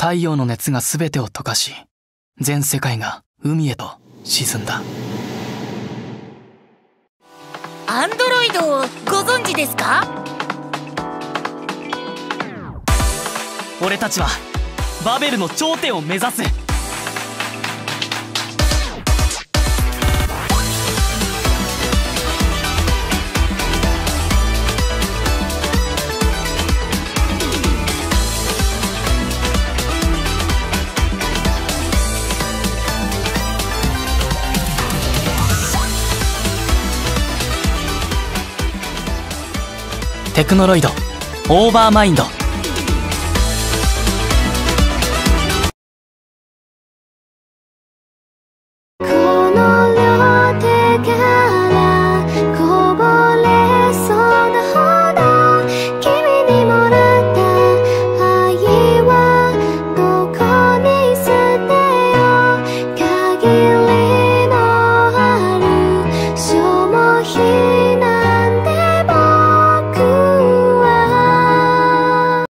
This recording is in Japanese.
太陽の熱が全てを溶かし全世界が海へと沈んだ。アンドロイドをご存知ですか？俺たちはバベルの頂点を目指すテクノロイドオーバーマインド。